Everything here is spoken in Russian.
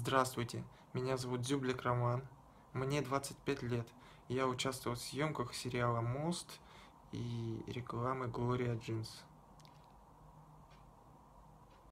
Здравствуйте, меня зовут Дзюблик Роман, мне 25 лет. Я участвовал в съемках сериала «Мост» и рекламы «Глория Джинс».